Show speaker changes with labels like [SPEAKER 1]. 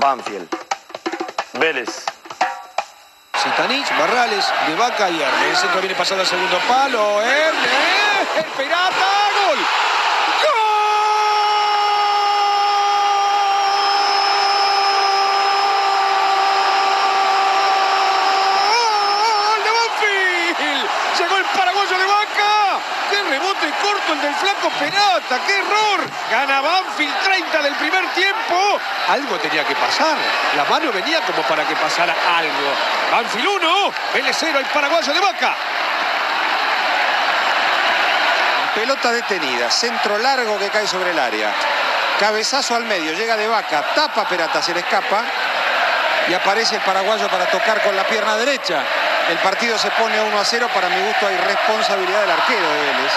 [SPEAKER 1] Banfield.
[SPEAKER 2] Vélez.
[SPEAKER 3] Sitanich, Barrales, de Vaca y. El centro viene pasado al segundo palo. Erne, el pirata, gol. ¡Gol de Banfield! Llegó el paraguayo de Vaca. ¡Qué rebote corto el del flaco Perata! ¡Qué error! Gana Banfield 30 del primer tiempo. Algo tenía que pasar. La mano venía como para que pasara algo. Banfield 1, Vélez 0, el paraguayo de Vaca.
[SPEAKER 4] Pelota detenida, centro largo que cae sobre el área. Cabezazo al medio, llega de vaca, tapa Perata, se le escapa. Y aparece el paraguayo para tocar con la pierna derecha. El partido se pone 1 a 0. Para mi gusto hay responsabilidad del arquero de Vélez.